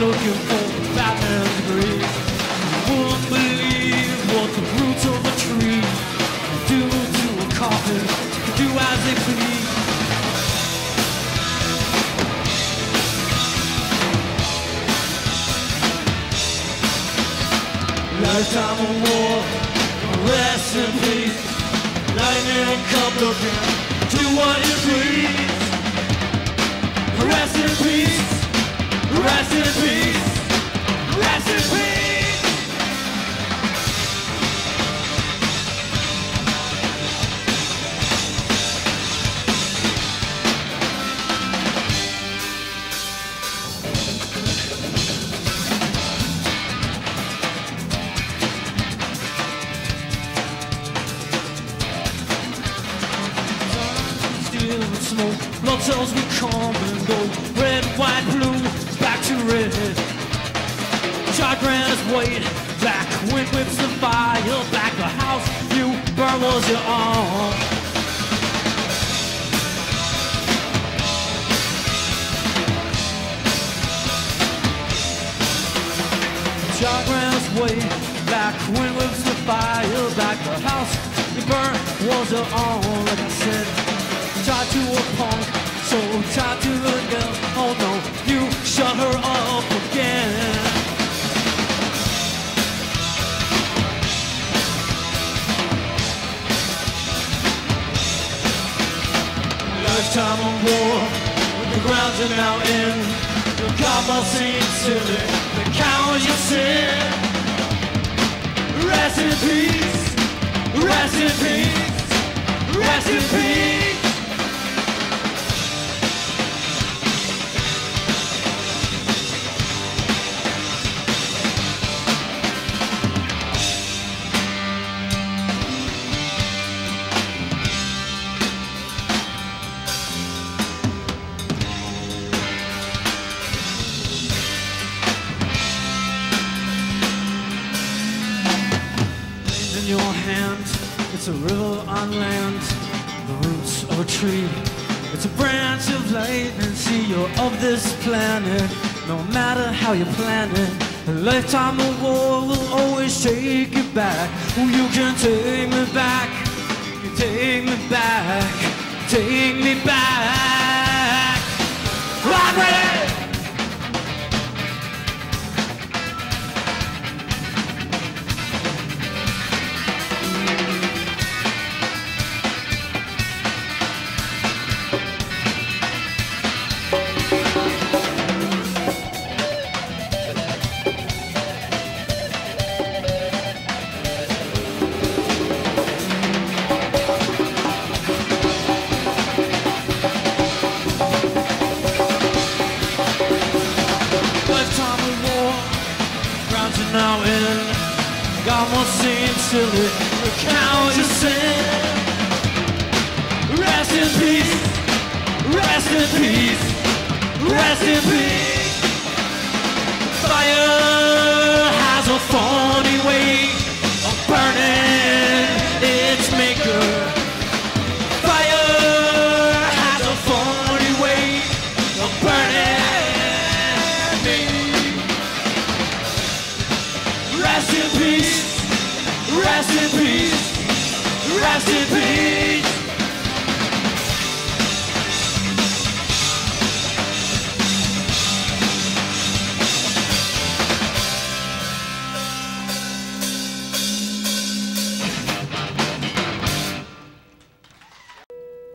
looking for Bad Man's grave. You wouldn't believe what the roots of do to a coffin, do as they please. Lifetime of war, rest in peace. Lightning come looking, do what you please. Rest in peace, rest in peace, rest in peace. Smoke, cells we come and. Red, white, blue, white, black wind whips the fire. Back the house you burn was your own. Granite white, black wind whips the fire. Back the house you burn was your own. Like I said, tied to a punk, so tied to a Lifetime of war, the grounds are now in. The cowboy seems silly, the cowards you sin. Rest in peace, rest in peace, rest in peace. Hand. It's a river on land, the roots of a tree. It's a branch of lightning, see you're of this planet. No matter how you plan it, a lifetime of war will always take you back. Oh, you can take me back, you take me back, take me back. I'm ready! Are now in. God won't seem silly, the count sin. Rest in peace, rest in peace, rest in peace. Fire Peace,